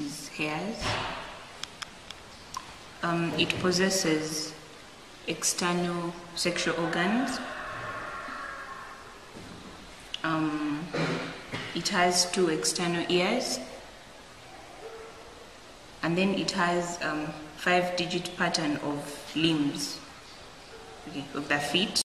these hairs. Um, it possesses external sexual organs. Um, it has two external ears. And then it has um, five digit pattern of limbs, okay, of the feet.